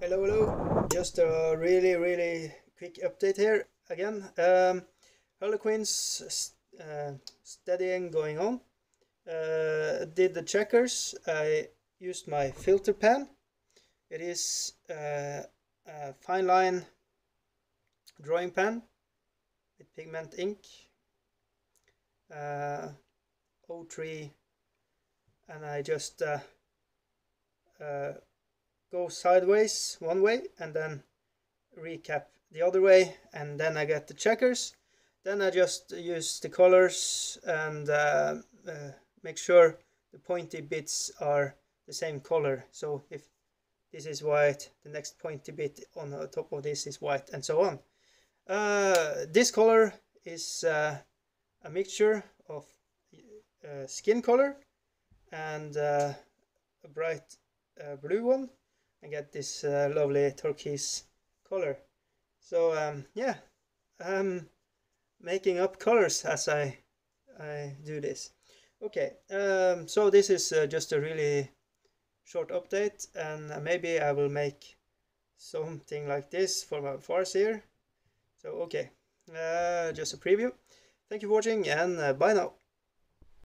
Hello, hello. Just a really, really quick update here again. Um, Harlequins uh, steadying going on. Uh, did the checkers. I used my filter pen. It is uh, a fine line drawing pen with pigment ink. Uh, 03 and I just uh, uh, go sideways one way and then recap the other way and then I get the checkers. Then I just use the colors and uh, uh, make sure the pointy bits are the same color. So if this is white the next pointy bit on the top of this is white and so on. Uh, this color is uh, a mixture of uh, skin color and uh, a bright blue one and get this uh, lovely turquoise color. So um, yeah, I'm making up colors as I I do this. Okay, um, so this is uh, just a really short update and maybe I will make something like this for my Farseer. So okay, uh, just a preview. Thank you for watching and uh, bye now.